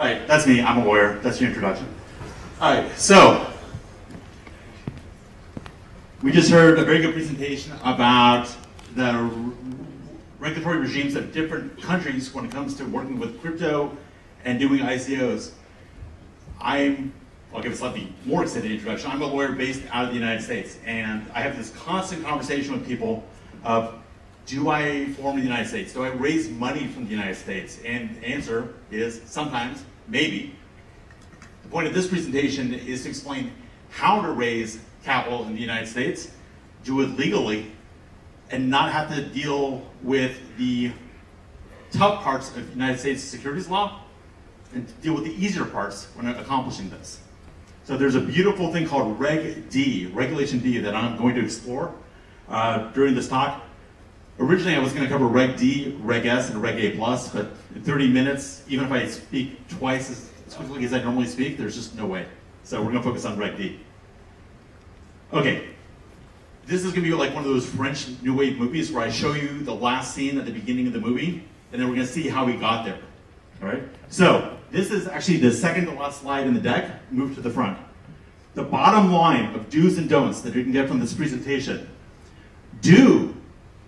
All right, that's me. I'm a lawyer. That's your introduction. All right, so we just heard a very good presentation about the regulatory regimes of different countries when it comes to working with crypto and doing ICOs. I'm, I'll give a slightly more extended introduction. I'm a lawyer based out of the United States, and I have this constant conversation with people of, do I form in the United States? Do I raise money from the United States? And the answer is sometimes, maybe. The point of this presentation is to explain how to raise capital in the United States, do it legally, and not have to deal with the tough parts of United States securities law and deal with the easier parts when accomplishing this. So there's a beautiful thing called Reg D, Regulation D, that I'm going to explore uh, during this talk. Originally, I was going to cover Reg D, Reg S, and Reg A+, plus, but in 30 minutes, even if I speak twice as, quickly as I normally speak, there's just no way. So we're going to focus on Reg D. Okay, this is going to be like one of those French New Wave movies where I show you the last scene at the beginning of the movie, and then we're going to see how we got there. All right? So, this is actually the second to last slide in the deck. Move to the front. The bottom line of do's and don'ts that you can get from this presentation. Do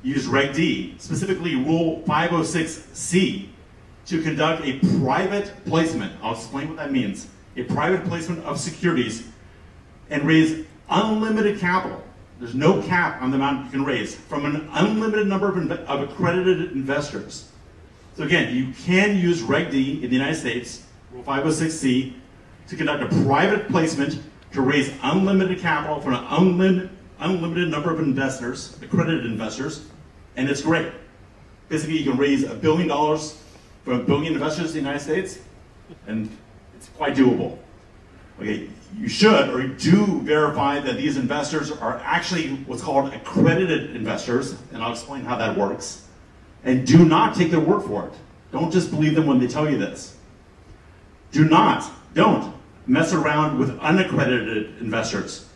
use Reg D, specifically Rule 506C, to conduct a private placement. I'll explain what that means. A private placement of securities and raise unlimited capital there's no cap on the amount you can raise from an unlimited number of, of accredited investors. So again, you can use Reg D in the United States, Rule 506C, to conduct a private placement to raise unlimited capital from an unlimited, unlimited number of investors, accredited investors, and it's great. Basically, you can raise a billion dollars from a billion investors in the United States, and it's quite doable. Okay, you should or do verify that these investors are actually what's called accredited investors, and I'll explain how that works. And do not take their word for it. Don't just believe them when they tell you this. Do not, don't mess around with unaccredited investors.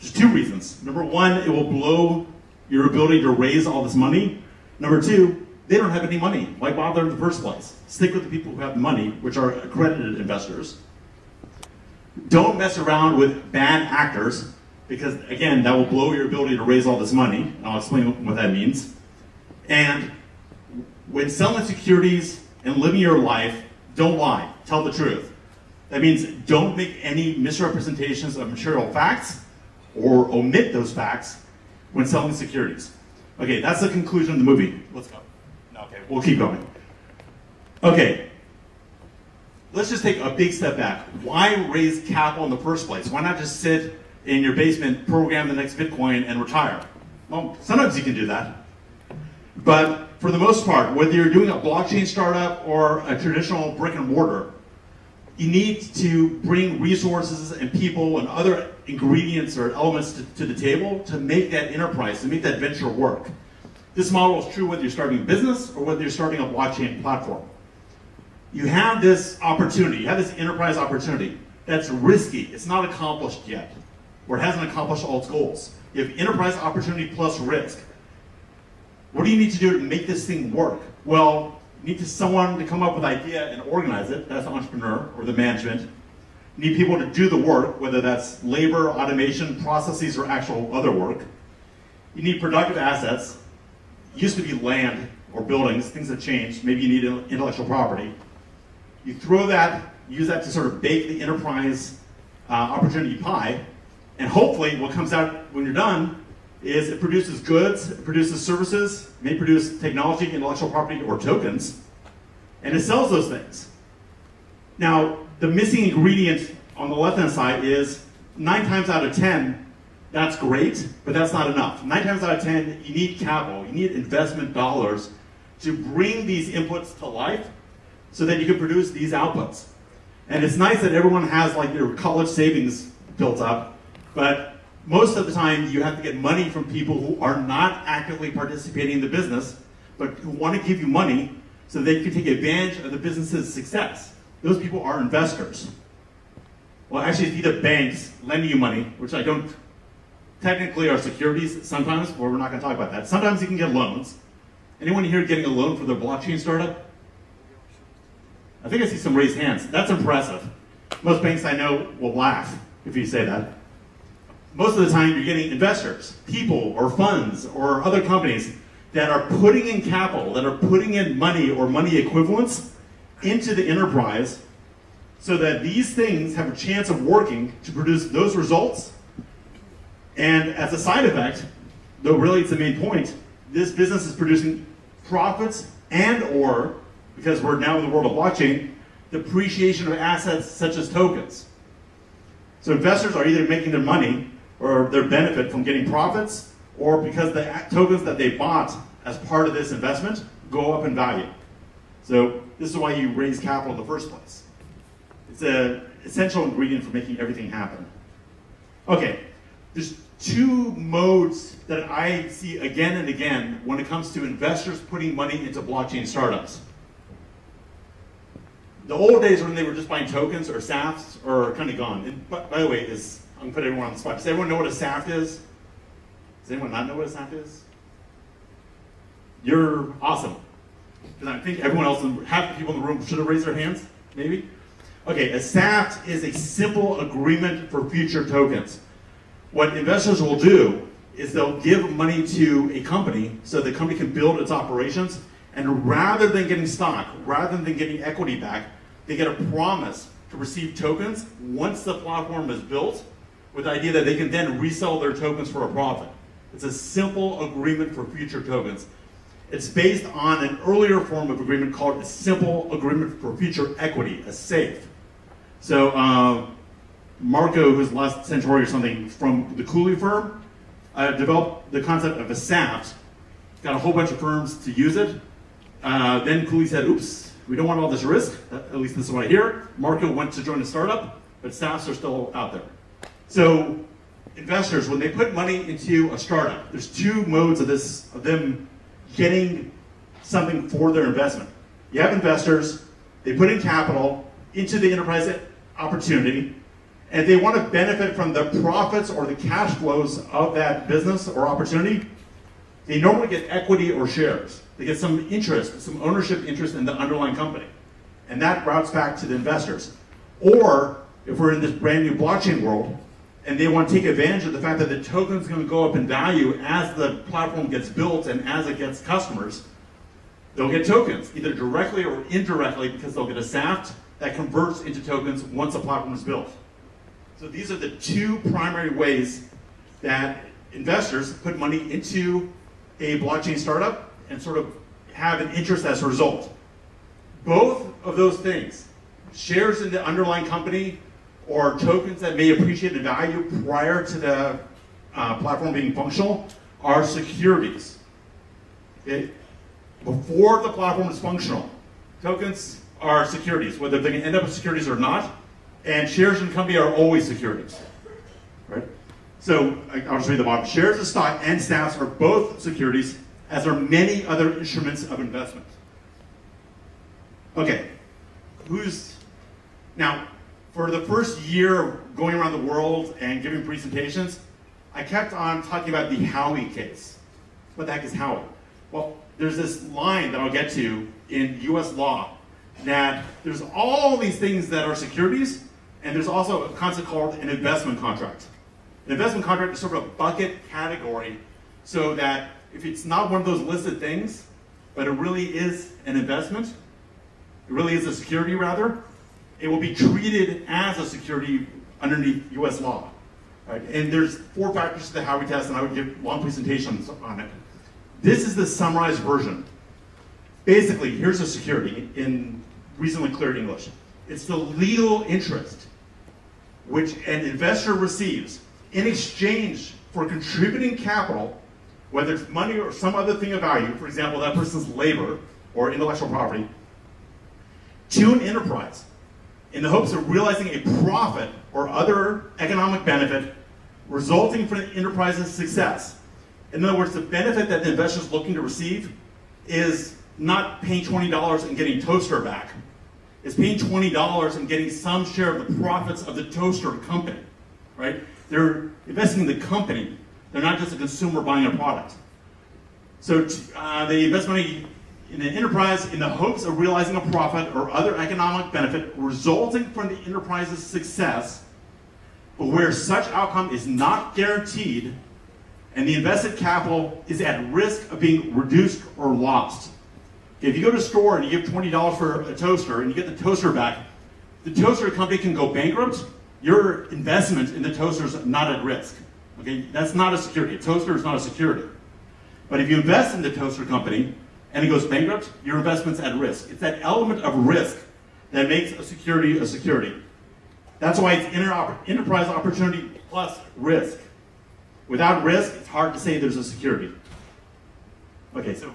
There's two reasons. Number one, it will blow your ability to raise all this money. Number two, they don't have any money. Why bother in the first place? Stick with the people who have money, which are accredited investors. Don't mess around with bad actors, because again, that will blow your ability to raise all this money. And I'll explain what that means. And when selling securities and living your life, don't lie. Tell the truth. That means don't make any misrepresentations of material facts or omit those facts when selling securities. Okay, that's the conclusion of the movie. Let's go. No, Okay, we'll keep going. Okay, let's just take a big step back. Why raise capital in the first place? Why not just sit in your basement, program the next Bitcoin, and retire? Well, sometimes you can do that. But for the most part, whether you're doing a blockchain startup or a traditional brick and mortar, you need to bring resources and people and other ingredients or elements to, to, the table to make that enterprise, to make that venture work. This model is true whether you're starting a business or whether you're starting a blockchain platform you have this opportunity, you have this enterprise opportunity that's risky. It's not accomplished yet, or it hasn't accomplished all its goals. You have enterprise opportunity plus risk. What do you need to do to make this thing work? Well, you need to someone to come up with idea and organize it. That's the entrepreneur or the management. Need people to do the work, whether that's labor, automation, processes, or actual other work. You need productive assets. It used to be land or buildings. Things have changed. Maybe you need intellectual property. You throw that, use that to sort of bake the enterprise uh, opportunity pie, and hopefully what comes out when you're done is it produces goods, it produces services, may produce technology, intellectual property, or tokens, and it sells those things. Now, the missing ingredient on the left-hand side is nine times out of 10, that's great, but that's not enough. Nine times out of 10, you need capital, you need investment dollars to bring these inputs to life so that you can produce these outputs. And it's nice that everyone has like their college savings built up, but most of the time you have to get money from people who are not actively participating in the business, but who want to give you money so they can take advantage of the business's success. Those people are investors. Well, actually, it's either banks lending you money, which I don't technically are securities sometimes, but we're not going to talk about that. Sometimes you can get loans. Anyone here getting a loan for their blockchain startup? I think I see some raised hands. That's impressive. Most banks I know will laugh if you say that. Most of the time, you're getting investors, people, or funds, or other companies that are putting in capital, that are putting in money or money equivalents into the enterprise so that these things have a chance of working to produce those results. And as a side effect, though really it's the main point, this business is producing profits and or, because we're now in the world of blockchain, depreciation of assets such as tokens. So investors are either making their money or their benefit from getting profits, or because the tokens that they bought as part of this investment go up in value. So this is why you raise capital in the first place. It's an essential ingredient for making everything happen. Okay, there's two modes that I see again and again when it comes to investors putting money into blockchain startups. The old days when they were just buying tokens or SAFTs are kind of gone. And by, by the way, is I'm gonna put everyone on the spot. Does everyone know what a SAFT is? Does anyone not know what a SAFT is? You're awesome. Because I think everyone else, half the people in the room should have raised their hands, maybe? Okay, a SAFT is a simple agreement for future tokens. What investors will do is they'll give money to a company so the company can build its operations, and rather than getting stock, rather than getting equity back, they get a promise to receive tokens once the platform is built, with the idea that they can then resell their tokens for a profit. It's a simple agreement for future tokens. It's based on an earlier form of agreement called a simple agreement for future equity, a SAFE. So uh, Marco, who's last Santori or something from the Cooley firm, uh, developed the concept of a SAFT, got a whole bunch of firms to use it. Uh, then Cooley said, oops, we don't want all this risk, at least this is what I hear. Marco went to join a startup, but SAFTs are still out there. So investors, when they put money into a startup, there's two modes of this, of them getting something for their investment. You have investors, they put in capital into the enterprise opportunity, and they want to benefit from the profits or the cash flows of that business or opportunity, they normally get equity or shares. They get some interest, some ownership interest in the underlying company. And that routes back to the investors. Or if we're in this brand new blockchain world, and they want to take advantage of the fact that the token is going to go up in value as the platform gets built and as it gets customers, they'll get tokens, either directly or indirectly, because they'll get a SAFT that converts into tokens once a platform is built. So these are the two primary ways that investors put money into a blockchain startup and sort of have an interest as a result. Both of those things, shares in the underlying company or tokens that may appreciate in value prior to the uh, platform being functional, are securities. It, before the platform is functional, tokens are securities, whether they can end up as securities or not, and shares in company are always securities, right? So I'll just read the bottom. Shares of stock and SAFTs are both securities, as are many other instruments of investment. Okay, who's, now, for the first year of going around the world and giving presentations, I kept on talking about the Howey case. What the heck is Howey? Well, there's this line that I'll get to in US law that there's all these things that are securities, and there's also a concept called an investment contract. An investment contract is sort of a bucket category so that if it's not one of those listed things, but it really is an investment, it really is a security rather, it will be treated as a security underneath US law. Right? And there's four factors to the Howey test, and I would give long presentations on it. This is the summarized version. Basically, here's a security in reasonably clear English. It's the legal interest which an investor receives in exchange for contributing capital, whether it's money or some other thing of value, for example, that person's labor or intellectual property, to an enterprise in the hopes of realizing a profit or other economic benefit resulting from the enterprise's success. In other words, the benefit that the investor is looking to receive is not paying $20 and getting toaster back. It's paying $20 and getting some share of the profits of the toaster company, right? They're investing in the company. They're not just a consumer buying a product. So uh, they invest money in an enterprise in the hopes of realizing a profit or other economic benefit resulting from the enterprise's success, but where such outcome is not guaranteed and the invested capital is at risk of being reduced or lost. If you go to a store and you give $20 for a toaster and you get the toaster back, the toaster company can go bankrupt. Your investment in the toaster is not at risk. Okay, that's not a security. A toaster is not a security. But if you invest in the toaster company and it goes bankrupt, your investment's at risk. It's that element of risk that makes a security a security. That's why it's enterprise opportunity plus risk. Without risk, it's hard to say there's a security. Okay, so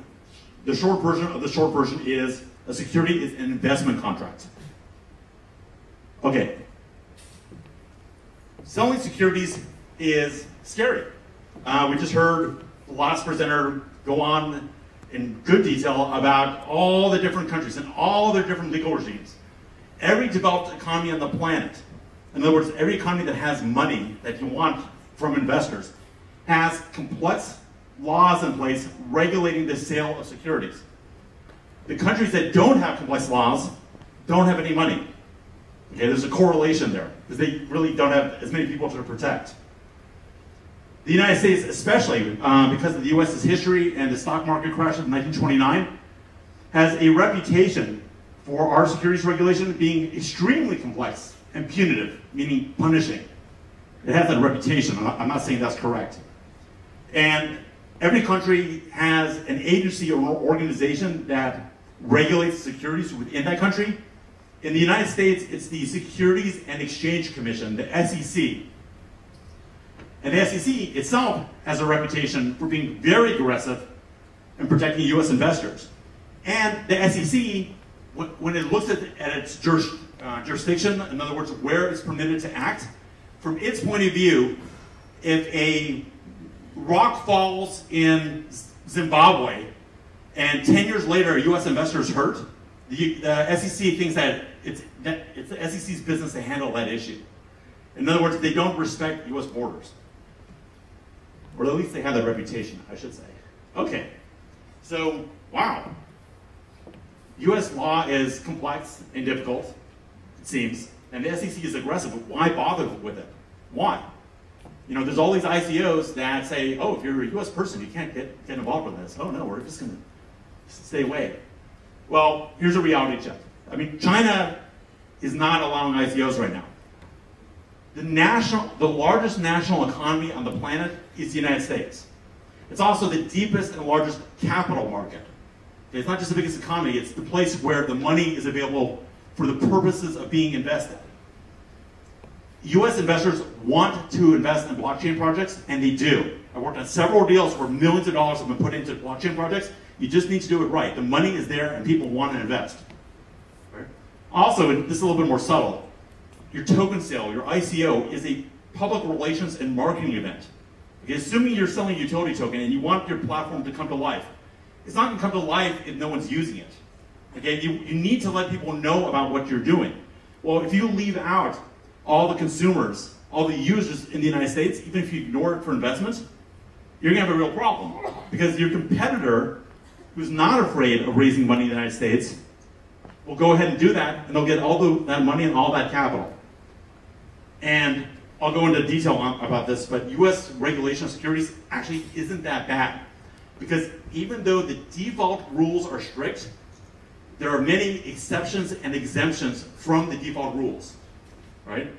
the short version of the short version is a security is an investment contract. Okay. Selling securities is scary. Uh, we just heard the last presenter go on in good detail about all the different countries and all their different legal regimes. Every developed economy on the planet, in other words, every economy that has money that you want from investors, has complex laws in place regulating the sale of securities. The countries that don't have complex laws don't have any money. Okay, there's a correlation there because they really don't have as many people to protect. The United States, especially uh, because of the U.S.'s history and the stock market crash of 1929, has a reputation for our securities regulation being extremely complex and punitive, meaning punishing. It has that reputation. I'm not, I'm not saying that's correct. And every country has an agency or organization that regulates securities within that country. In the United States, it's the Securities and Exchange Commission, the SEC. And the SEC itself has a reputation for being very aggressive in protecting U.S. investors. And the SEC, when it looks at, its uh, jurisdiction, in other words, where it's permitted to act, from its point of view, if a rock falls in Zimbabwe and 10 years later U.S. investors hurt, the, the SEC thinks that it's, that it's the SEC's business to handle that issue. In other words, they don't respect U.S. borders. Or at least they have that reputation, I should say. Okay, so, wow. U.S. law is complex and difficult, it seems, and the SEC is aggressive. Why bother with it? Why? You know, there's all these ICOs that say, oh, if you're a U.S. person, you can't get, get involved with this. Oh, no, we're just going to stay away. Well, here's a reality check. I mean, China is not allowing ICOs right now. The, national, the largest national economy on the planet is the United States. It's also the deepest and largest capital market. It's not just the biggest economy, it's the place where the money is available for the purposes of being invested. US investors want to invest in blockchain projects, and they do. I worked on several deals where millions of dollars have been put into blockchain projects. You just need to do it right. The money is there, and people want to invest. Also, and this is a little bit more subtle, your token sale, your ICO, is a public relations and marketing event. Okay, assuming you're selling a utility token and you want your platform to come to life, it's not going to come to life if no one's using it. Okay, you, you need to let people know about what you're doing. Well, if you leave out all the consumers, all the users in the United States, even if you ignore it for investments, you're going to have a real problem. Because your competitor, who's not afraid of raising money in the United States, will go ahead and do that, and they'll get all the, that money and all that capital. And I'll go into detail about this, but US regulation of securities actually isn't that bad. Because even though the default rules are strict, there are many exceptions and exemptions from the default rules right?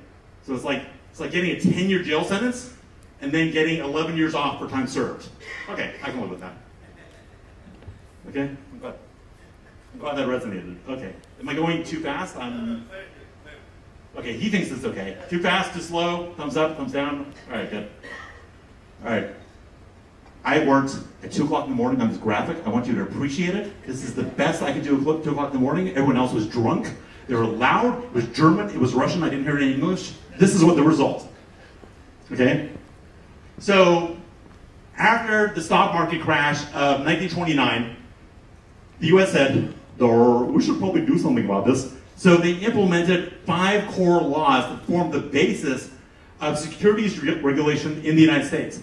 So it's like it's like getting a 10-year jail sentence and then getting 11 years off for time served. Okay, I can live with that. Okay, I'm glad, I'm glad that resonated. Okay, am I going too fast? I'm, okay, he thinks it's okay. Too fast, too slow, thumbs up, thumbs down. All right, good. All right. I worked at 2 o'clock in the morning on this graphic. I want you to appreciate it. This is the best I could do at 2 o'clock in the morning. Everyone else was drunk. They were loud, it was German, it was Russian, I didn't hear any English. This is what the result. Okay? So, after the stock market crash of 1929, the US said, we should probably do something about this. So they implemented five core laws that form the basis of securities re regulation in the United States.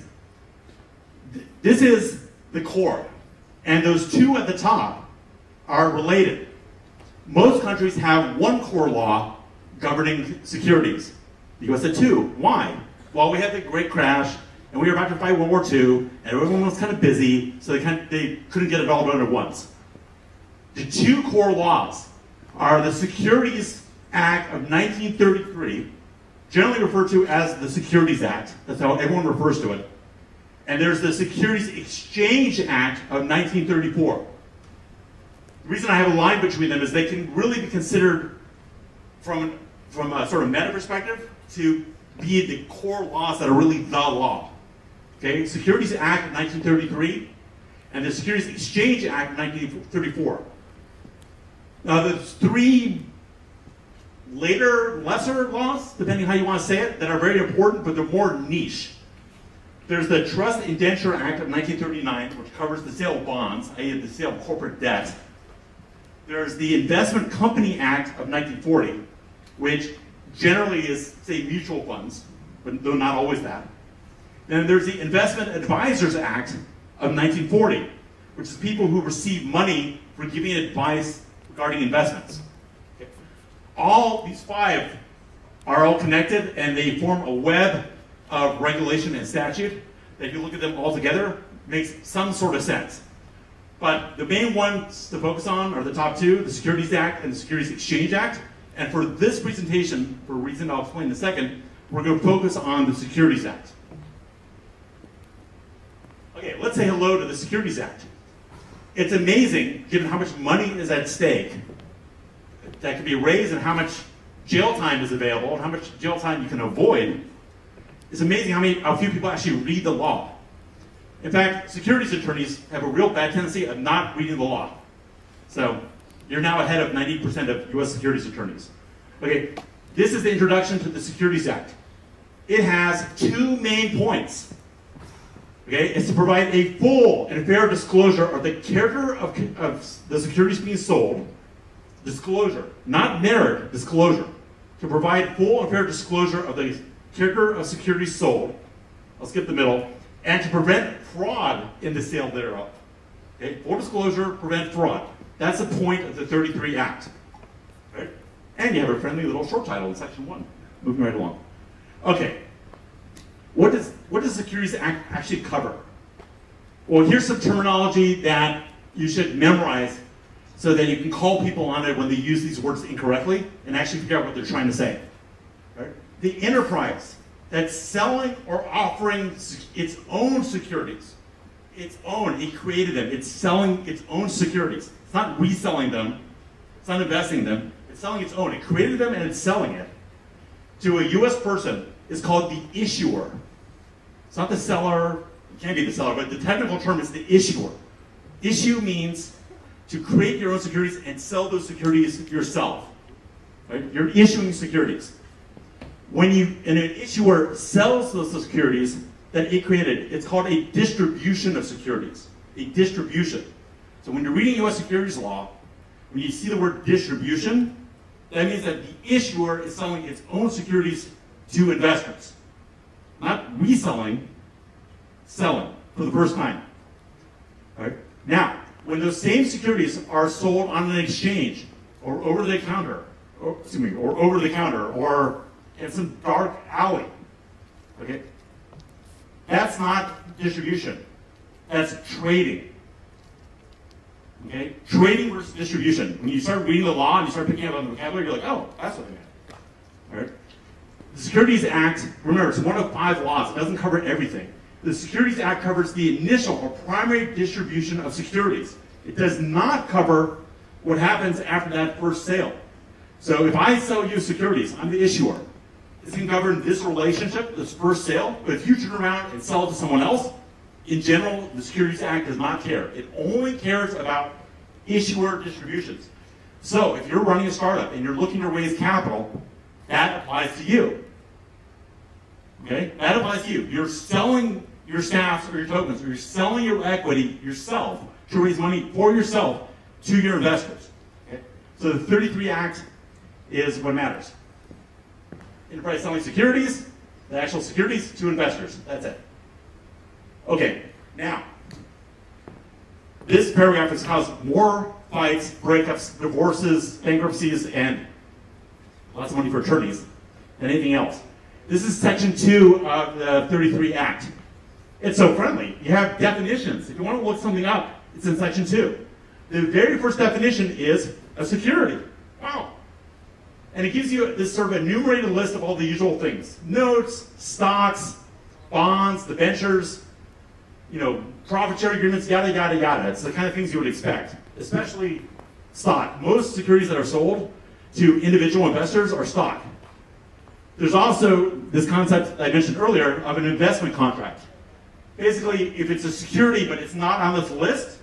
This is the core. And those two at the top are related. Most countries have one core law governing securities. The US had two. Why? Well, we had the Great Crash, and we were about to fight World War II, and everyone was kind of busy, so they, kind of, they couldn't get it all done at once. The two core laws are the Securities Act of 1933, generally referred to as the Securities Act. That's how everyone refers to it. And there's the Securities Exchange Act of 1934. The reason I have a line between them is they can really be considered from, from a sort of meta perspective to be the core laws that are really the law. Okay, Securities Act of 1933 and the Securities Exchange Act of 1934. Uh, now there's three later, lesser laws, depending how you want to say it, that are very important, but they're more niche. There's the Trust Indenture Act of 1939, which covers the sale of bonds, i.e. the sale of corporate debt. There's the Investment Company Act of 1940, which generally is, say, mutual funds, but though not always that. Then there's the Investment Advisors Act of 1940, which is people who receive money for giving advice investments. All these five are all connected and they form a web of regulation and statute that if you look at them all together makes some sort of sense. But the main ones to focus on are the top two, the Securities Act and the Securities Exchange Act. And for this presentation, for a reason I'll explain in a second, we're going to focus on the Securities Act. Okay, let's say hello to the Securities Act. It's amazing, given how much money is at stake, that can be raised and how much jail time is available and how much jail time you can avoid. It's amazing how, many, how few people actually read the law. In fact, securities attorneys have a real bad tendency of not reading the law. So you're now ahead of 90% of US securities attorneys. Okay, this is the introduction to the Securities Act. It has two main points. Okay, it's to provide a full and fair disclosure of the character of, of the securities being sold, disclosure, not merit, disclosure. To provide full and fair disclosure of the character of securities sold, I'll skip the middle, and to prevent fraud in the sale thereof. Okay? Full disclosure, prevent fraud. That's the point of the 33 Act. Right? And you have a friendly little short title in section one. Moving right along. Okay. What does, what does Securities Act actually cover? Well, here's some terminology that you should memorize so that you can call people on it when they use these words incorrectly and actually figure out what they're trying to say. Right? The enterprise that's selling or offering its own securities. Its own, it created them. It's selling its own securities. It's not reselling them. It's not investing them. It's selling its own. It created them and it's selling it. To a US person is called the issuer. It's not the seller, it can't be the seller, but the technical term is the issuer. Issue means to create your own securities and sell those securities yourself. Right? You're issuing securities when you an issuer sells those securities that it created, it's called a distribution of securities. A distribution. So when you're reading U.S. securities law, when you see the word distribution, that means that the issuer is selling its own securities to investors. Not reselling, selling for the first time. Right? Now, when those same securities are sold on an exchange or over the counter, or, excuse me, or over the counter, or in some dark alley. Okay? That's not distribution. That's trading. Okay? Trading versus distribution. When you start reading the law and you start picking up on the vocabulary, you're like, oh, that's what they meant. All right? The Securities Act, remember, it's one of five laws. It doesn't cover everything. The Securities Act covers the initial or primary distribution of securities. It does not cover what happens after that first sale. So if I sell you securities, I'm the issuer is can govern this relationship, this first sale, but if you turn around and sell it to someone else, in general, the Securities Act does not care. It only cares about issuer distributions. So if you're running a startup and you're looking to raise capital, that applies to you. Okay? That applies to you. You're selling your SAFTs or your tokens, or you're selling your equity yourself to raise money for yourself to your investors. Okay? So the 33 Act is what matters enterprise selling securities, the actual securities to investors. That's it. Okay, now, this paragraph has caused more fights, breakups, divorces, bankruptcies, and lots of money for attorneys than anything else. This is section two of the 33 Act. It's so friendly. You have definitions. If you want to look something up, it's in section two. The very first definition is a security. Wow. And it gives you this sort of enumerated list of all the usual things. Notes, stocks, bonds, debentures, you know, profit share agreements, yada, yada, yada. It's the kind of things you would expect, especially stock. Most securities that are sold to individual investors are stock. There's also this concept I mentioned earlier of an investment contract. Basically, if it's a security but it's not on this list,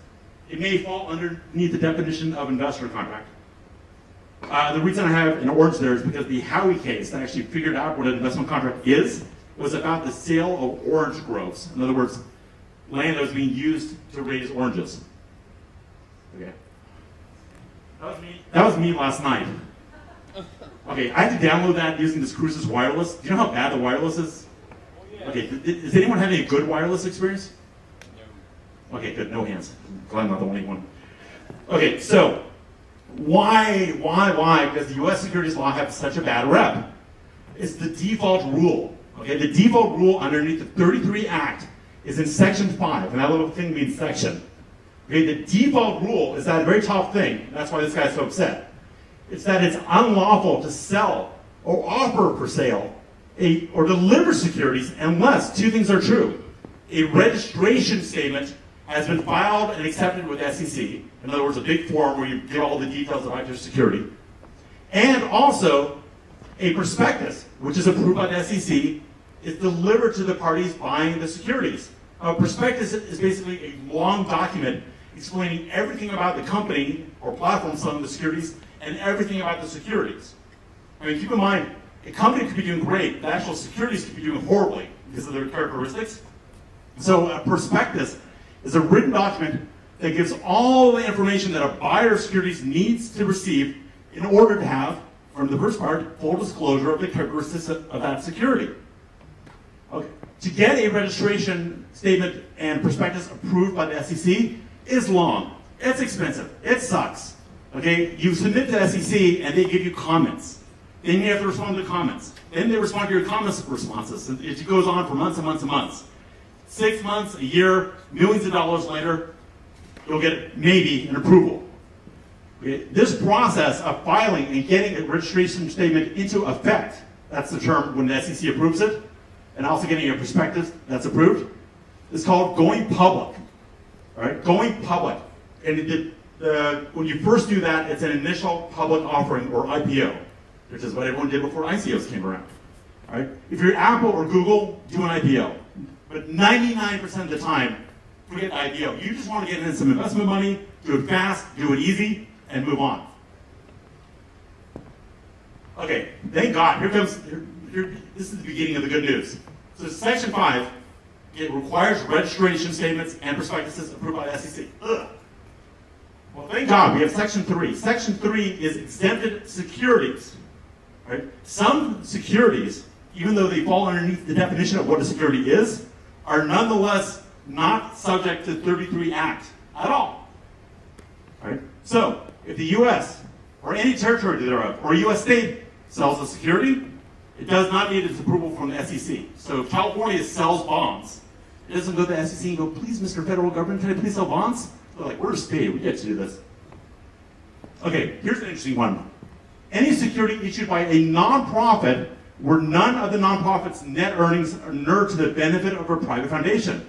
it may fall underneath the definition of investor contract. Uh, the reason I have an orange there is because the Howey case that actually figured out what an investment contract is was about the sale of orange groves. In other words, land that was being used to raise oranges. Okay. That was me. That was me last night. Okay, I had to download that using this Cruise's wireless. Do you know how bad the wireless is? Okay, does anyone have any good wireless experience? No. Okay, good. No hands. Glad I'm not the only one. Okay, so why, why, why does the U.S. securities law have such a bad rep? It's the default rule. Okay, the default rule underneath the 33 Act is in Section 5, and that little thing means section. Okay, the default rule is that very top thing. That's why this guy's so upset. It's that it's unlawful to sell or offer for sale a, or deliver securities unless two things are true. A registration statement has been filed and accepted with SEC. In other words, a big form where you give all the details about your security. And also, a prospectus, which is approved by the SEC, is delivered to the parties buying the securities. A prospectus is basically a long document explaining everything about the company or platform selling the securities and everything about the securities. I mean, keep in mind, a company could be doing great, the actual securities could be doing horribly because of their characteristics. So a prospectus is a written document that gives all the information that a buyer of securities needs to receive in order to have, from the first part, full disclosure of the characteristics of that security. Okay. To get a registration statement and prospectus approved by the SEC is long. It's expensive. It sucks. Okay, you submit to SEC and they give you comments. Then you have to respond to the comments. Then they respond to your comments responses. It goes on for months and months and months. Six months, a year, millions of dollars later, you'll get maybe an approval. Okay? This process of filing and getting a registration statement into effect, that's the term when the SEC approves it, and also getting a prospectus that's approved, is called going public. All right, going public. And it, uh, when you first do that, it's an initial public offering or IPO, which is what everyone did before ICOs came around. Right? If you're Apple or Google, do an IPO. But 99% of the time, forget IPO. You just want to get in some investment money, do it fast, do it easy, and move on. Okay, thank God. Here comes, here, here, this is the beginning of the good news. So Section 5, it requires registration statements and prospectuses approved by the SEC. Ugh. Well, thank God we have Section 3. Section 3 is exempted securities. Right? Some securities, even though they fall underneath the definition of what a security is, are nonetheless not subject to 33 Act at all. Right? So, if the U.S. or any territory thereof or U.S. state sells a security, it does not need its approval from the SEC. So if California sells bonds, it doesn't go to the SEC and go, please, Mr. Federal Government, can I please sell bonds? They're like, we're state, we get to do this. Okay, here's an interesting one. Any security issued by a nonprofit where none of the nonprofit's net earnings are inured to the benefit of a private foundation.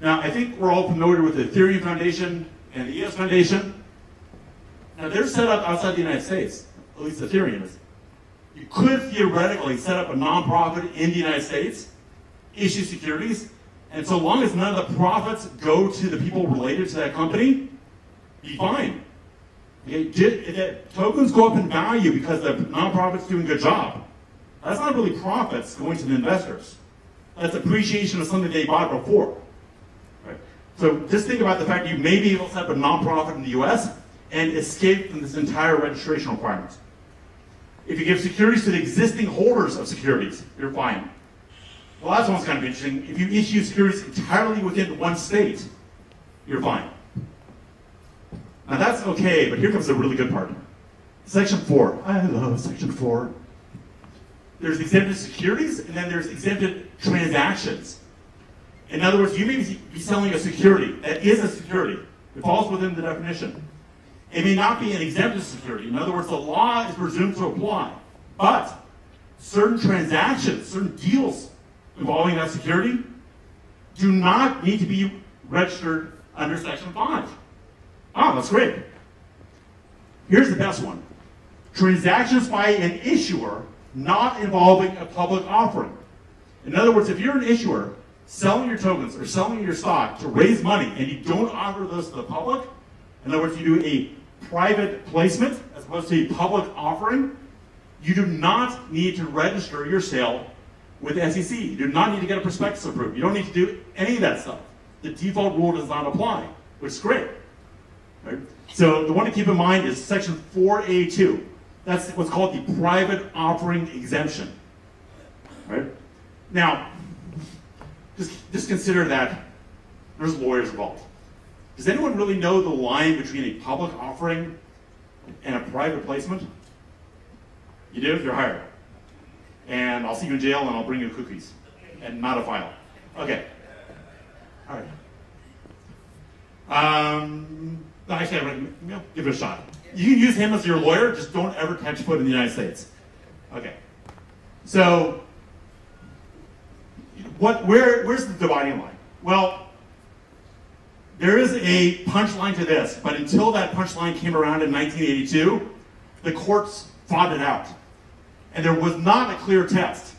Now, I think we're all familiar with the Ethereum Foundation and the EOS Foundation. Now, they're set up outside the United States, at least Ethereum is. You could theoretically set up a nonprofit in the United States, issue securities, and so long as none of the profits go to the people related to that company, be fine. Okay? Did, tokens go up in value because the nonprofit's doing a good job. That's not really profits going to the investors. That's appreciation of something they bought before. Right? So just think about the fact you may be able to set up a nonprofit in the US and escape from this entire registration requirement. If you give securities to the existing holders of securities, you're fine. The last one's kind of interesting. If you issue securities entirely within one state, you're fine. Now that's okay, but here comes the really good part. Section 4. I love Section 4. There's exempted securities, and then there's exempted transactions. In other words, you may be selling a security that is a security. It falls within the definition. It may not be an exempted security. In other words, the law is presumed to apply. But certain transactions, certain deals involving that security do not need to be registered under Section 5. Ah, that's great. Here's the best one. Transactions by an issuer not involving a public offering. In other words, if you're an issuer selling your tokens or selling your stock to raise money and you don't offer those to the public, in other words, you do a private placement as opposed to a public offering, you do not need to register your sale with the SEC. You do not need to get a prospectus approved. You don't need to do any of that stuff. The default rule does not apply, which is great. Right? So the one to keep in mind is section 4A2. That's what's called the private offering exemption. Right? Now, just, just consider that there's lawyers involved. Does anyone really know the line between a public offering and a private placement? You do? If you're hired. And I'll see you in jail and I'll bring you cookies and not a file. Okay. All right. Um, actually, I you know, give it a shot. You can use him as your lawyer, just don't ever catch foot in the United States. Okay. So, what, where, where's the dividing line? Well, there is a punchline to this, but until that punchline came around in 1982, the courts fought it out. And there was not a clear test,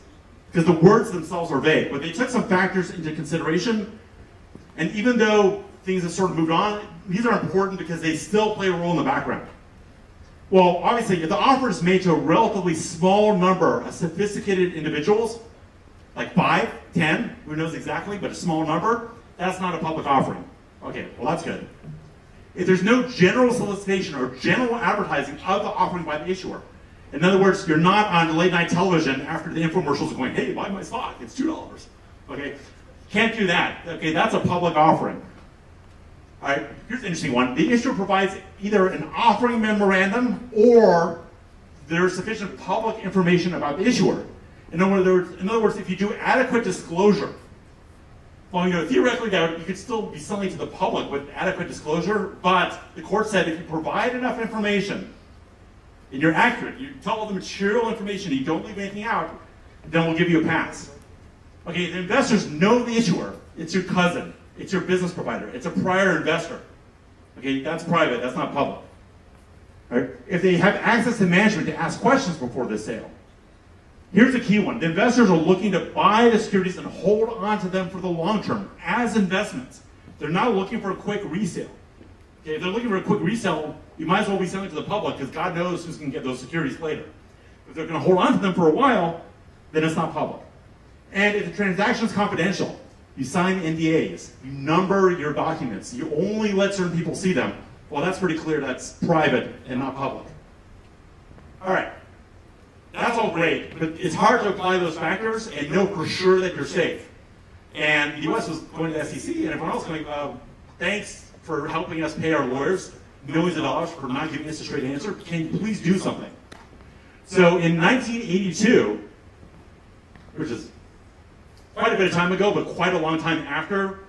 because the words themselves are vague, but they took some factors into consideration, and even though things have sort of moved on, these are important because they still play a role in the background. Well, obviously, if the offer is made to a relatively small number of sophisticated individuals, like five, ten, who knows exactly, but a small number, that's not a public offering. Okay, well that's good. If there's no general solicitation or general advertising of the offering by the issuer, in other words, you're not on late night television after the infomercials going, hey, buy my stock, it's $2. Okay, can't do that. Okay, that's a public offering. All right, here's an interesting one. The issuer provides either an offering memorandum or there's sufficient public information about the issuer. In other words, in other words if you do adequate disclosure, well, you know, theoretically, you could still be selling to the public with adequate disclosure, but the court said if you provide enough information and you're accurate, you tell all the material information, you don't leave anything out, then we'll give you a pass. Okay, the investors know the issuer. It's your cousin. It's your business provider. It's a prior investor. Okay, that's private. That's not public. Right? If they have access to management to ask questions before the sale. Here's the key one. The investors are looking to buy the securities and hold on to them for the long term as investments. They're not looking for a quick resale. Okay, if they're looking for a quick resale, you might as well be selling to the public because God knows who's going to get those securities later. If they're going to hold on to them for a while, then it's not public. And if the transaction is confidential, you sign NDAs, you number your documents, you only let certain people see them. Well, that's pretty clear that's private and not public. All right. That's all great, but it's hard to apply those factors and know for sure that you're safe. And the U.S. was going to the SEC, and everyone else going, uh, thanks for helping us pay our lawyers millions of dollars for not giving us a straight answer. Can you please do something? So in 1982, which is quite a bit of time ago, but quite a long time after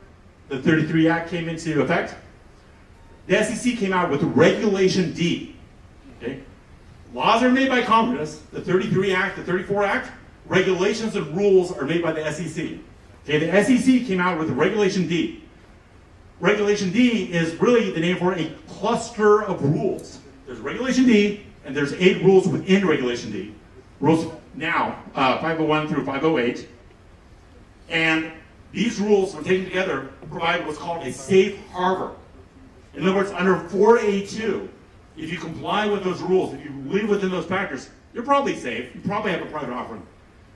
the 33 Act came into effect, the SEC came out with Regulation D. Okay? Laws are made by Congress, the 33 Act, the 34 Act, regulations and rules are made by the SEC. Okay, the SEC came out with Regulation D. Regulation D is really the name for a cluster of rules. There's Regulation D, and there's eight rules within Regulation D. Rules now, uh, 501 through 508. And these rules, when taken together, provide what's called a safe harbor. In other words, under 4A2, if you comply with those rules, if you live within those factors, you're probably safe. You probably have a private offering.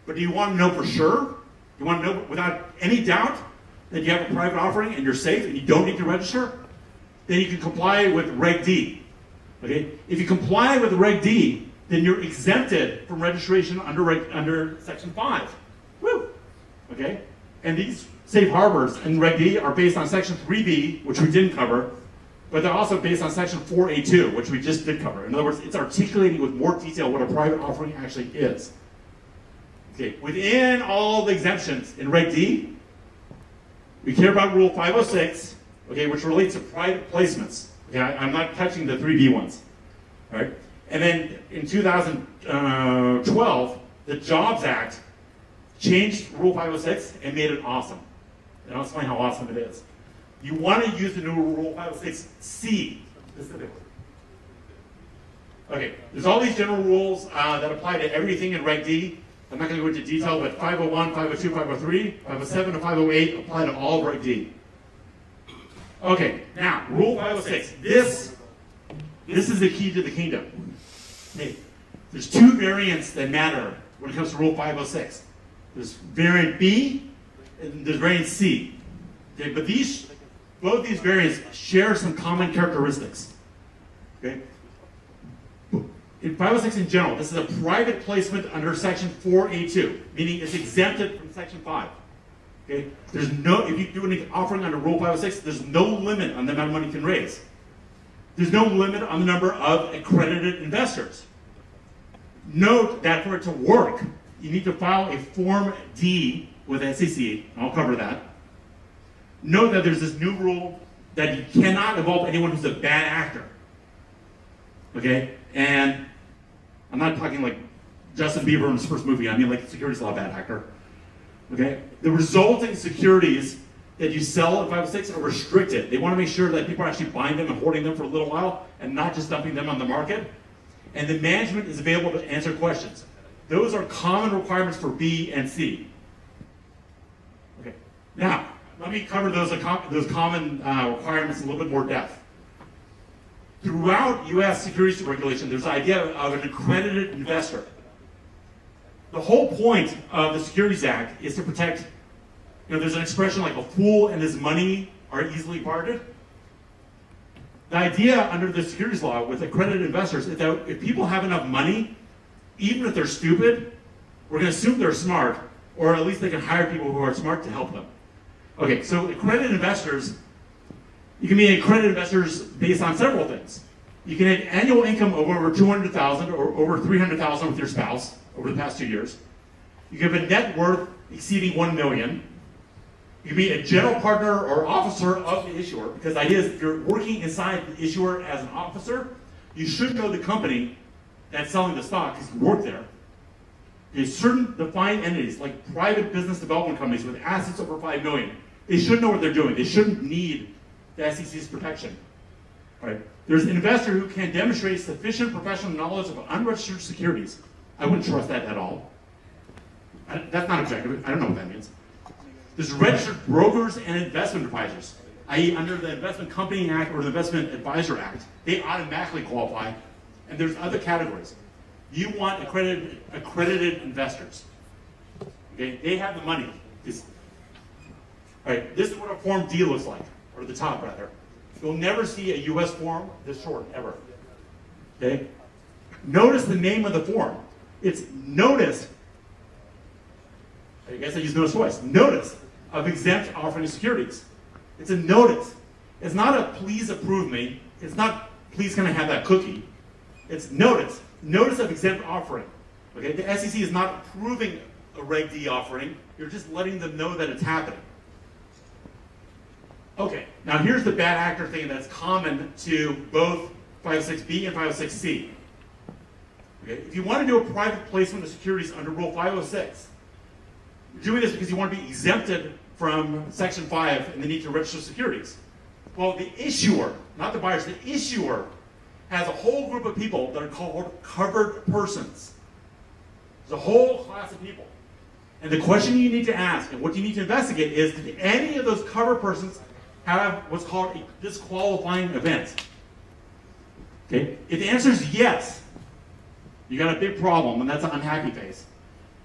But do you want to know for sure? Do you want to know without any doubt that you have a private offering and you're safe and you don't need to register? Then you can comply with Reg D. Okay? If you comply with Reg D, then you're exempted from registration under, reg, under Section 5. Woo! Okay? And these safe harbors in Reg D are based on Section 3B, which we didn't cover, but they're also based on section 4A2, which we just did cover. In other words, it's articulating with more detail what a private offering actually is. Okay, within all the exemptions in Reg D, we care about Rule 506, okay, which relates to private placements. Okay, I, am not touching the 3B ones. All right? And then in 2012, the Jobs Act changed Rule 506 and made it awesome. And I'll explain how awesome it is. You want to use the new Rule 506C specifically. Okay, there's all these general rules uh, that apply to everything in Reg D. I'm not going to go into detail, but 501, 502, 503, 507, and 508 apply to all Reg D. Okay, now, Rule 506. This, this is the key to the kingdom. Okay, there's two variants that matter when it comes to Rule 506. There's variant B and there's variant C. Okay, but these, both these variants share some common characteristics. Okay, in 506 in general, this is a private placement under Section 4A2, meaning it's exempted from Section 5. Okay? There's no, if you do an offering under Rule 506, there's no limit on the amount of money you can raise. There's no limit on the number of accredited investors. Note that for it to work, you need to file a Form D with SEC, I'll cover that. Note that there's this new rule that you cannot involve anyone who's a bad actor. Okay? And I'm not talking like Justin Bieber in his first movie, I mean like security's securities law bad actor. Okay? The resulting securities that you sell at 506 are restricted. They want to make sure that people are actually buying them and hoarding them for a little while and not just dumping them on the market. And the management is available to answer questions. Those are common requirements for B and C. Okay. Now, let me cover those, those common uh, requirements in a little bit more depth. Throughout U.S. securities regulation, there's the idea of an accredited investor. The whole point of the Securities Act is to protect, you know, there's an expression like a fool and his money are easily parted. The idea under the securities law with accredited investors is that if people have enough money, even if they're stupid, we're going to assume they're smart, or at least they can hire people who are smart to help them. Okay, so accredited investors you can be accredited investors based on several things. You can have annual income of over 200,000 or over 300,000 with your spouse over the past two years. You can have a net worth exceeding 1 million. You can be a general partner or officer of the issuer, because the idea is if you're working inside the issuer as an officer, you should know the company that's selling the stock because you work there. There's certain defined entities, like private business development companies with assets over 5 million, they should know what they're doing. They shouldn't need the SEC's protection. Right? There's an investor who can demonstrate sufficient professional knowledge of unregistered securities. I wouldn't trust that at all. I, that's not objective. I don't know what that means. There's registered brokers and investment advisors, i.e., under the Investment Company Act or the Investment Advisor Act, they automatically qualify. And there's other categories. You want accredited, accredited investors. Okay, they have the money. all right, this is what a Form D looks like or the top rather. You'll never see a US form this short, ever. Okay? Notice the name of the form. It's notice, I guess I use notice twice, notice of exempt offering securities. It's a notice. It's not a please approve me. It's not please can I have that cookie. It's notice. Notice of exempt offering. Okay? The SEC is not approving a Reg D offering. You're just letting them know that it's happening. Okay, now here's the bad actor thing that's common to both 506B and 506C. Okay, if you want to do a private placement of securities under Rule 506, you're doing this because you want to be exempted from Section 5 and the need to register securities. Well, the issuer, not the buyers, the issuer has a whole group of people that are called covered persons. There's a whole class of people. And the question you need to ask and what you need to investigate is, did any of those covered persons have what's called a disqualifying event. Okay? If the answer is yes, you got a big problem, and that's an unhappy face.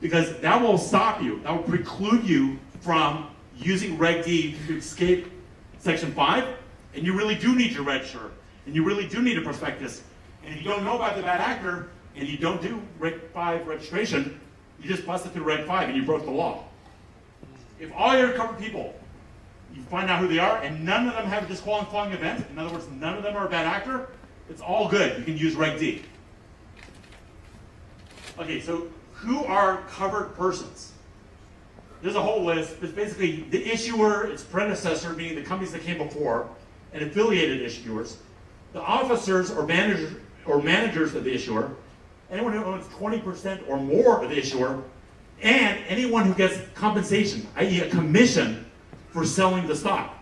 Because that will stop you, that will preclude you from using Reg D to escape Section 5, and you really do need your red shirt, and you really do need a prospectus. And if you don't know about the bad actor, and you don't do Reg 5 registration, you just busted through Reg 5 and you broke the law. If all your covered people you find out who they are, and none of them have a disqualifying event. In other words, none of them are a bad actor. It's all good. You can use Reg D. Okay, so who are covered persons? There's a whole list. It's basically the issuer, its predecessor, meaning the companies that came before, and affiliated issuers, the officers or managers or managers of the issuer, anyone who owns 20% or more of the issuer, and anyone who gets compensation, i.e. a commission for selling the stock.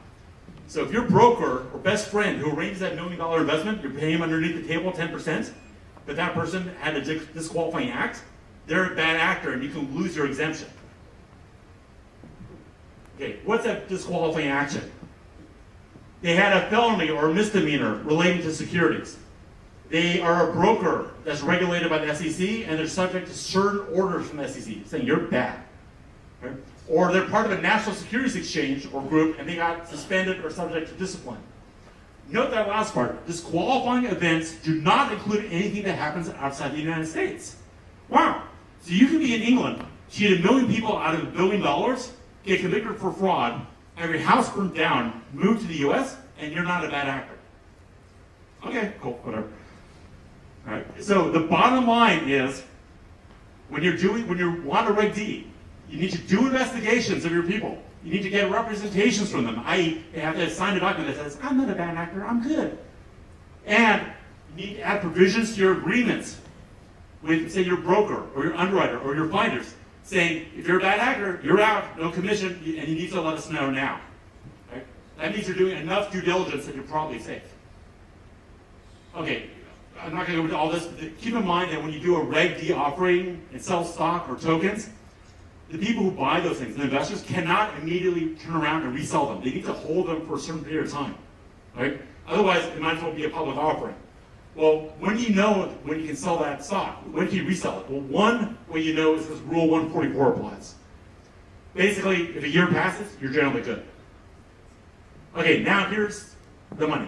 So if your broker or best friend who arranged that million dollar investment, you're paying him underneath the table 10%, but that person had a disqualifying act, they're a bad actor and you can lose your exemption. Okay, what's that disqualifying action? They had a felony or a misdemeanor relating to securities. They are a broker that's regulated by the SEC and they're subject to certain orders from the SEC saying you're bad. Or they're part of a national securities exchange or group and they got suspended or subject to discipline. Note that last part. Disqualifying events do not include anything that happens outside the United States. Wow. So you can be in England, cheat a million people out of a billion dollars, get convicted for fraud, have your house burned down, move to the US, and you're not a bad actor. Okay, cool, whatever. All right. So the bottom line is, when you're doing, when you want a Reg D, you need to do investigations of your people. You need to get representations from them. I have to sign a document that says, I'm not a bad actor, I'm good. And you need to add provisions to your agreements with, say, your broker or your underwriter or your finders, saying, if you're a bad actor, you're out, no commission, and you need to let us know now. Right? That means you're doing enough due diligence that you're probably safe. Okay, I'm not going to go into all this, but keep in mind that when you do a Reg D offering and sell stock or tokens, the people who buy those things, the investors, cannot immediately turn around and resell them. They need to hold them for a certain period of time. Right? Otherwise, it might as well be a public offering. Well, when do you know when you can sell that stock? When can you resell it? Well, one way you know is this Rule 144 applies. Basically, if a year passes, you're generally good. Okay, now here's the money.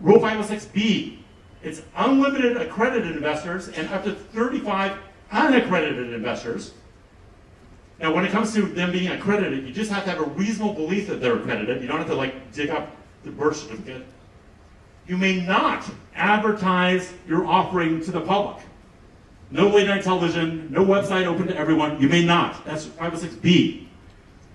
Rule 506B it's unlimited accredited investors and up to 35 unaccredited investors. Now, when it comes to them being accredited, you just have to have a reasonable belief that they're accredited. You don't have to like dig up the birth certificate. You may not advertise your offering to the public. No late night television, no website open to everyone. You may not. That's 506B.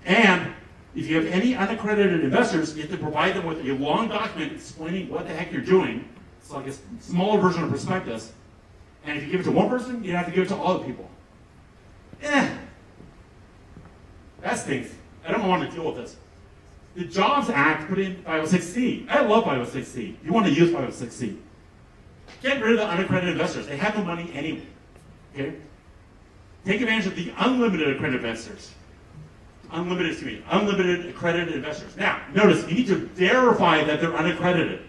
And if you have any unaccredited investors, you have to provide them with a long document explaining what the heck you're doing it's like a smaller version of prospectus. And if you give it to one person, you have to give it to all the people. Eh. That stinks. I don't want to deal with this. The Jobs Act put in 506C. I love 506C. You want to use 506C. Get rid of the unaccredited investors. They have the money anyway. Okay? Take advantage of the unlimited accredited investors. Unlimited, excuse me, unlimited accredited investors. Now, notice, you need to verify that they're unaccredited.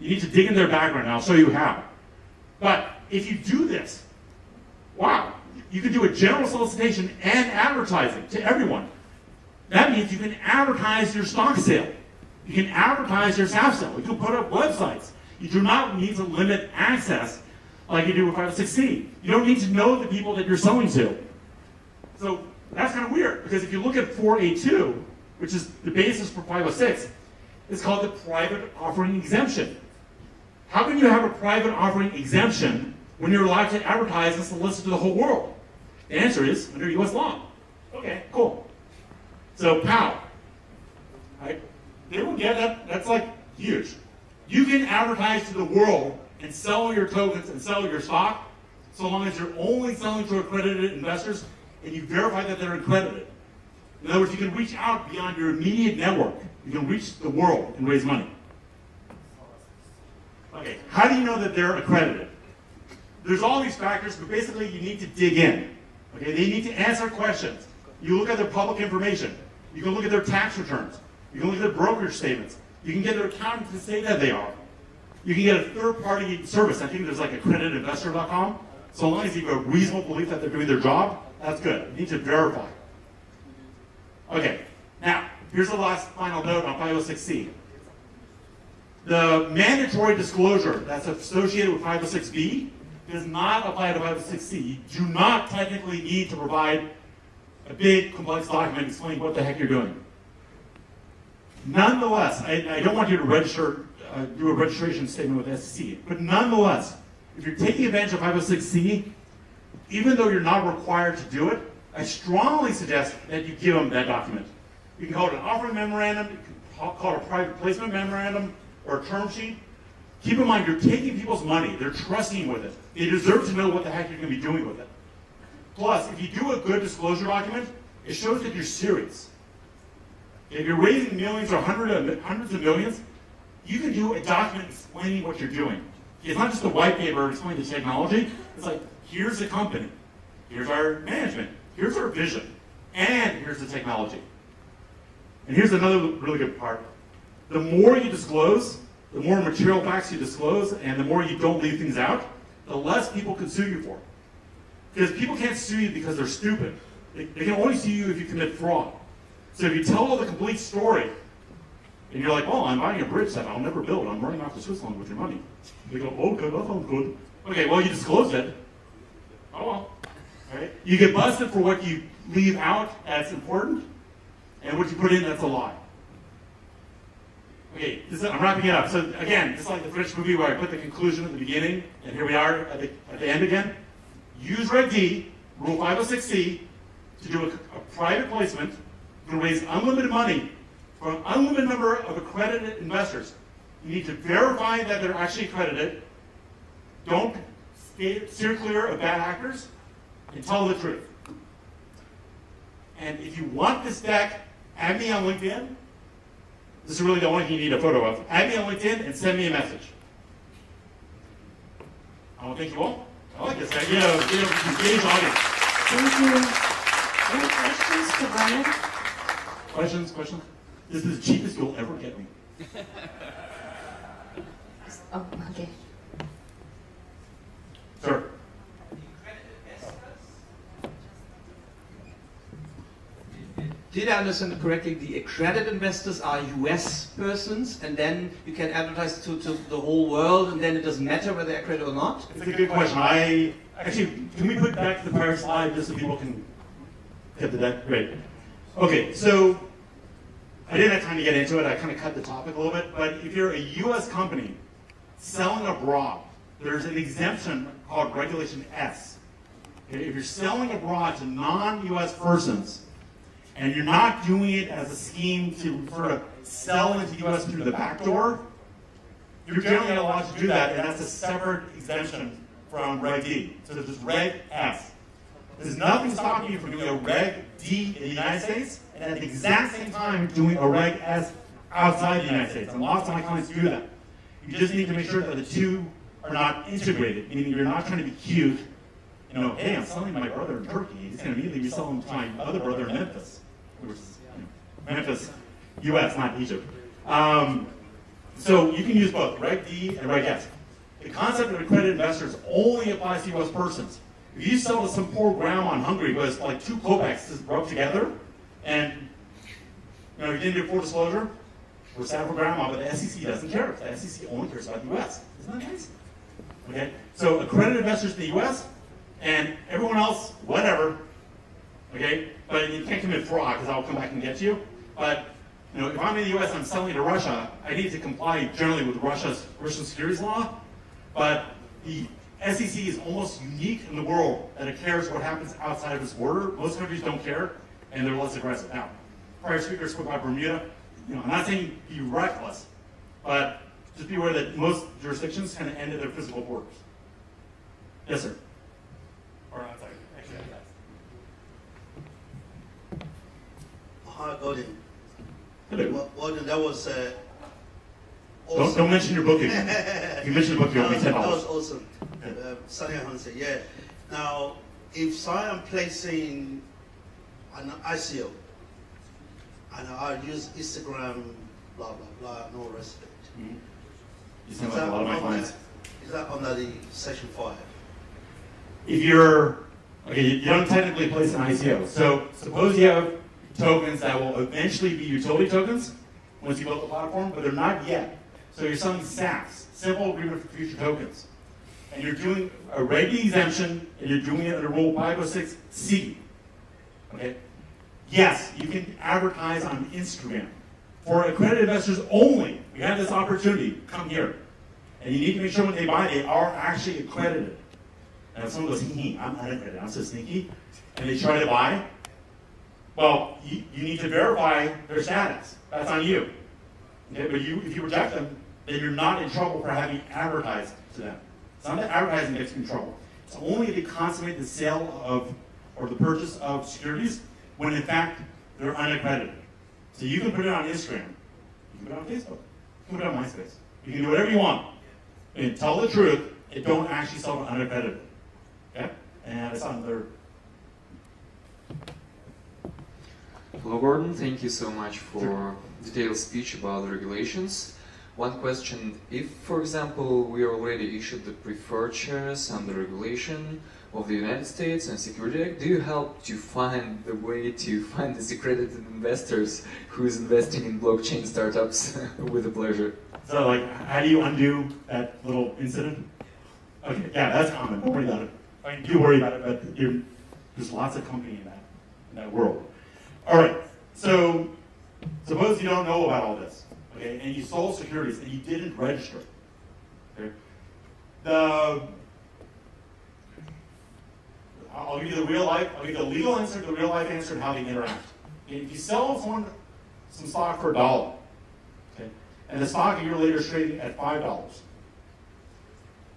You need to dig in their background, and I'll show you how. But if you do this, wow, you can do a general solicitation and advertising to everyone. That means you can advertise your stock sale. You can advertise your SAFT sale. You can put up websites. You do not need to limit access like you do with 506C. You don't need to know the people that you're selling to. So that's kind of weird because if you look at 4A2, which is the basis for 506, it's called the private offering exemption. How can you have a private offering exemption when you're allowed to advertise and solicit to the whole world? The answer is under U.S. law. Okay, cool. So POW. Right? They don't get that. That's like huge. You can advertise to the world and sell your tokens and sell your stock so long as you're only selling to accredited investors and you verify that they're accredited. In other words, you can reach out beyond your immediate network. You can reach the world and raise money. Okay, how do you know that they're accredited? There's all these factors, but basically you need to dig in. Okay, they need to answer questions. You look at their public information. You can look at their tax returns. You can look at their brokerage statements. You can get their accountant to say that they are. You can get a third-party service. I think there's like accreditedinvestor.com. So long as you have a reasonable belief that they're doing their job, that's good. You need to verify. Okay, now, here's the last final note on 506C. The mandatory disclosure that's associated with 506B does not apply to 506C. You do not technically need to provide a big complex document explaining what the heck you're doing. Nonetheless, I, I don't want you to register, uh, do a registration statement with SEC, but nonetheless, if you're taking advantage of 506C, even though you're not required to do it, I strongly suggest that you give them that document. You can call it an offering memorandum, you can call it a private placement memorandum, or a term sheet. Keep in mind, you're taking people's money. They're trusting with it. They deserve to know what the heck you're going to be doing with it. Plus, if you do a good disclosure document, it shows that you're serious. If you're raising millions or hundreds of millions, you can do a document explaining what you're doing. It's not just a white paper explaining the technology. It's like, here's the company, here's our management, here's our vision, and here's the technology. And here's another really good part. The more you disclose, the more material facts you disclose, and the more you don't leave things out, the less people can sue you for. Because people can't sue you because they're stupid. They, they can only sue you if you commit fraud. So if you tell the complete story, and you're like, oh, I'm buying a bridge that I'll never build. I'm running off to Switzerland with your money. They go, oh, okay, that sounds good. Okay, well, you disclosed it. Oh, well. You get busted for what you leave out that's important, and what you put in that's a lie. Okay, is, I'm wrapping it up. So again, just like the French movie where I put the conclusion at the beginning, and here we are at the, at the end again. Use Reg D, Rule 506C, to do a, a private placement. You can raise unlimited money from an unlimited number of accredited investors. You need to verify that they're actually accredited. Don't steer clear of bad actors, and tell the truth. And if you want this deck, add me on LinkedIn. This is really the only thing you need a photo of. Add me on LinkedIn and send me a message. I want to thank you all. I like this idea of engaged audience. Thank you. Any questions for Brian? Questions? Questions? This is the cheapest you'll ever get me. oh, okay. Sir. Did I understand correctly? The accredited investors are US persons, and then you can advertise to, to the whole world, and then it doesn't matter whether they're accredited or not? It's a good question. I actually can we put back the prior slide just so people can get the deck? Great. Okay, so I didn't have time to get into it. I kind of cut the topic a little bit. But if you're a U.S. company selling abroad, there's an exemption called Regulation S. Okay, if you're selling abroad to non-U.S. persons, and you're not doing it as a scheme to sort of sell into the U.S. through the back door, you're generally allowed to do that, and that's a separate exemption from Reg D. So there's Reg S. There's nothing stopping you from doing a Reg D in the United States, and at the exact same time doing a Reg S outside the United States. And lots of my clients do that. You just need to make sure that the two are not integrated, meaning you're not trying to be cute. You know, hey, I'm selling my brother in Turkey. He's going to immediately be selling to my other brother in Memphis Memphis, U.S., not Egypt. Um, so you can use both Reg D and Reg S. The concept of accredited investors only applies to U.S. persons. If you sell to some poor grandma in Hungary who has like two kopecks rubbed together, and you know you didn't do full disclosure, we're sad for grandma, but the SEC doesn't care. The SEC only cares about the U.S. Isn't that nice? Okay, so accredited investors in the U.S. and everyone else, whatever, okay? But you can't commit fraud because I'll come back and get you. But you know, if I'm in the U.S. and I'm selling to Russia, I need to comply generally with Russia's Russian securities law. But the SEC is almost unique in the world that it cares what happens outside of its border. Most countries don't care, and they're less aggressive. Now, prior speaker spoke about Bermuda. You know, I'm not saying be reckless, but just be aware that most jurisdictions kind of end at their physical borders. Yes, sir. Or outside. Hi, Gordon. Hello. Well, Gordon, that was uh, Don't, don't mention your book again. If you mention the book, you owe me ten That was awesome. Uh, Sanya Hansen, yeah. Now, if I am placing an ICO, and I use Instagram, blah, blah, blah, no respect. of it. You Is sound like a that lot of my clients. Is that under the section five? If you're, okay, you you don't technically place an ICO. So suppose you have tokens that will eventually be utility tokens once you build the platform, but they're not yet. So you're selling SAFTs, Simple Agreement for Future Tokens. And you're doing a Reg exemption, and you're doing it under Rule 506C. Okay? Yes, you can advertise on Instagram. for accredited investors only, we have this opportunity, come here. And you need to make sure when they buy, they are actually accredited. And if someone goes, hee, I'm unaccredited, I'm so sneaky, and they try to buy, well, you, you need to verify their status. That's on you. Okay, but you, if you reject them, then you're not in trouble for having advertised to them. It's not that advertising gets you in trouble. It's only if they consummate the sale of or the purchase of securities when in fact they're unaccredited. So you can put it on Instagram, you can put it on Facebook, you can put it on MySpace. You can do whatever you want. And tell the truth, it don't actually sell to unaccredited. Okay? And it's on their Hello, Gordon. Thank you so much for detailed speech about the regulations. One question, if, for example, we already issued the preferred shares under regulation of the United States and Security Act, do you help to find the way to find these accredited investors who is investing in blockchain startups with a pleasure? So, like, how do you undo that little incident? Okay, yeah, that's common. Don't worry about it. I mean, do worry about it, but there's lots of company in that in that world. All right. So, suppose you don't know about all this, okay, and you sold securities and you didn't register. Okay. The I'll give you the real life. I'll give you the legal answer, the real life answer, and how they interact. Okay, if you sell someone some stock for a dollar, okay, and the stock a year later is trading at five dollars,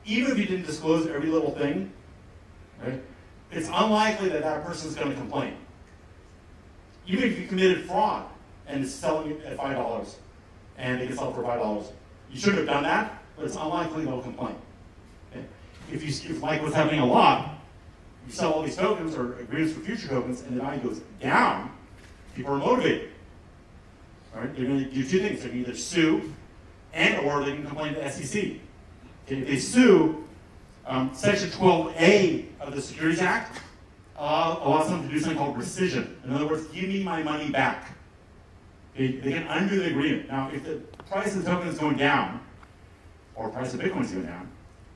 even if you didn't disclose every little thing, right, it's unlikely that that person is going to complain. Even if you committed fraud and is selling it at five dollars, and they can sell for five dollars, you shouldn't have done that, but it's unlikely they'll complain. Okay? If you if like what's happening a lot, you sell all these tokens or agreements for future tokens, and the value goes down, people are motivated. All right, they're going to do two things. They can either sue, and or they can complain to the SEC. Okay, if they sue, um, Section 12A of the Securities Act uh, allows them to do something called rescission. In other words, give me my money back. They, they can undo the agreement. Now, if the price of the token is going down, or price of Bitcoin is going down,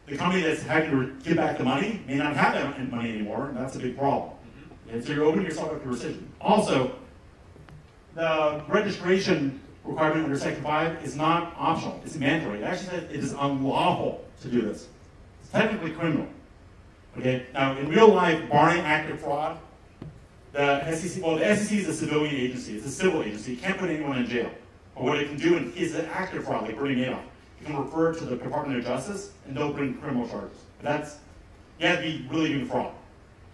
the company that's having to give back the money may not have that money anymore, and that's a big problem. And so you're opening yourself up to rescission. Also, the registration requirement under Section 5 is not optional, it's mandatory. It actually says it is unlawful to do this. It's technically criminal. Okay, now in real life, barring active fraud, the SEC, well, the SEC is a civilian agency, it's a civil agency, can't put anyone in jail. But what it can do is an active fraud, like Bernie Madoff. You can refer to the Department of Justice and they'll bring criminal charges. But that's, you have to be really doing fraud.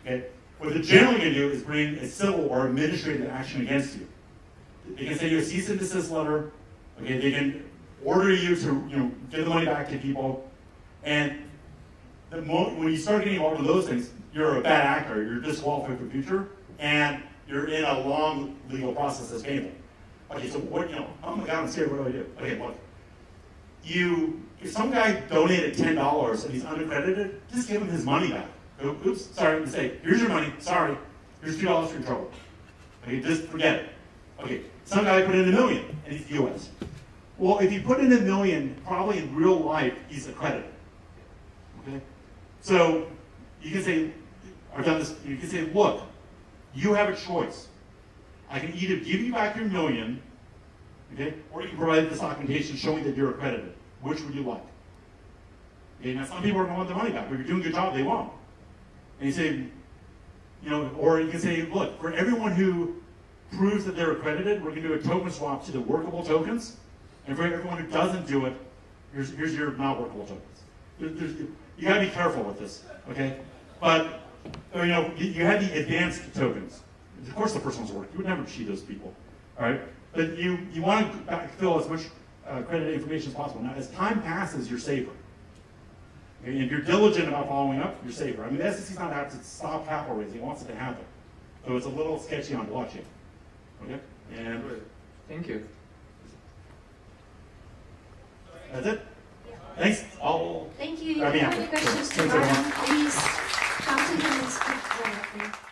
Okay? What they're generally going to do is bring a civil or administrative action against you. They can send you a cease and desist letter. Okay, they can order you to you know give the money back to people, and the mo- when you start getting involved in those things, you're a bad actor. You're disqualified for the future, and you're in a long legal process that's painful. Okay, so what you know? Oh my God, I'm scared. What do I do? Okay, look. You, if some guy donated ten dollars and he's unaccredited, just give him his money back. Oops, sorry, mistake. Here's your money. Sorry. Here's two dollars for your trouble. Okay, just forget it. Okay, some guy put in a million and he's US. Well, if you put in a million, probably in real life, he's accredited. So you can say, I've done this, you can say, look, you have a choice. I can either give you back your million, okay, or you can provide this documentation showing that you're accredited. Which would you like? Okay, now some people are to want their money back. but If you're doing a good job, they won't. And you say, you know, or you can say, look, for everyone who proves that they're accredited, we're going to do a token swap to the workable tokens. And for everyone who doesn't do it, here's, here's your not workable tokens. There, you got to be careful with this, okay? But you know, you, you had the advanced tokens. Of course, the first ones work. You would never cheat those people, all right? But you you want to backfill as much uh, credited information as possible. Now, as time passes, you're safer. Okay? And if you're diligent about following up, you're safer. I mean, the SEC's not out to stop capital raising; it wants it to happen. So it's a little sketchy on blockchain. Okay? And Thank you. that's it. Thanks. I'll Thank you. If you have any questions please come to him and speak directly.